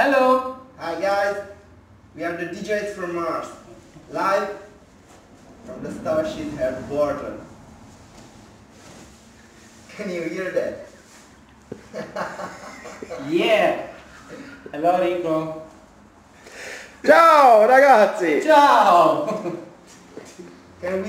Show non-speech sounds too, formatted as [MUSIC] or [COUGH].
Hello! Hi guys, we are the DJs from Mars, live from the Starshit headquarters. Can you hear that? [LAUGHS] Yeah! Hello Rico! Ciao ragazzi! Ciao! Can we